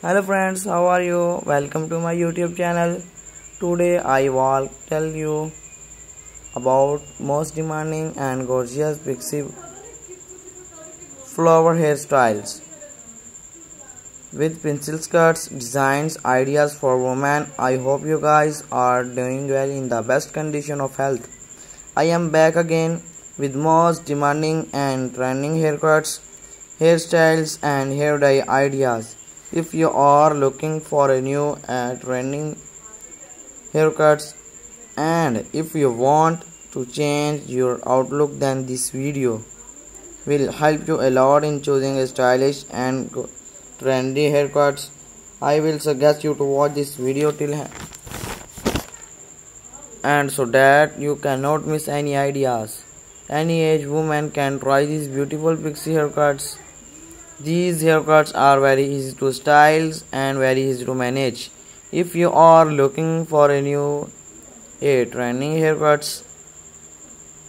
Hello friends, how are you? Welcome to my YouTube channel. Today I will tell you about most demanding and gorgeous pixie flower hairstyles. With pencil skirts, designs, ideas for women, I hope you guys are doing well in the best condition of health. I am back again with most demanding and trending haircuts, hairstyles and hair dye ideas. If you are looking for a new and trending haircuts and if you want to change your outlook then this video will help you a lot in choosing a stylish and trendy haircuts. I will suggest you to watch this video till and so that you cannot miss any ideas. Any age woman can try these beautiful pixie haircuts. These haircuts are very easy to style and very easy to manage. If you are looking for a new a trending haircuts,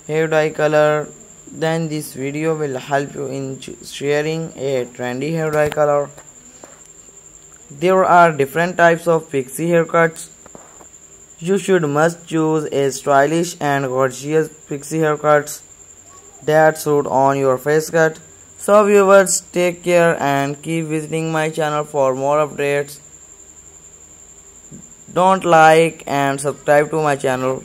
hair dye color, then this video will help you in sharing a trendy hair dye color. There are different types of pixie haircuts. You should must choose a stylish and gorgeous pixie haircuts that suit on your face cut. So viewers take care and keep visiting my channel for more updates. Don't like and subscribe to my channel.